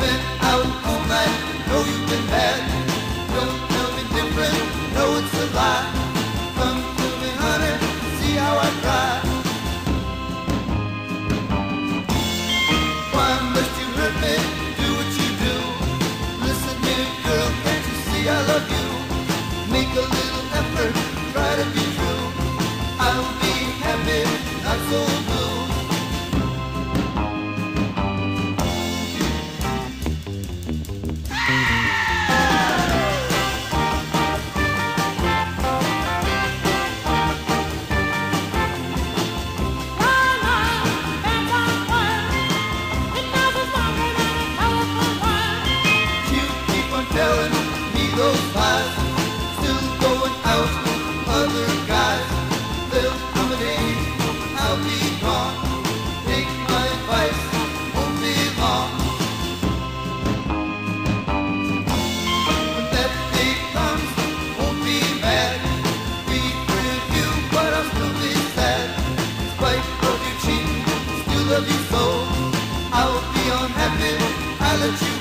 been out all night. Know you've been bad. Don't tell me different. Know it's a lie. Come to me, honey. See how I cry. Why must you hurt me? Do what you do. Listen, here, girl, can't you see I love you? Make a little effort. Try to be true. I'll be happy. Not so. I'll be gone. Take my advice, won't be. When that day comes, won't be mad. But I'll still be sad. Of your cheating, still love you so. I'll be unhappy, I'll let you